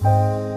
Música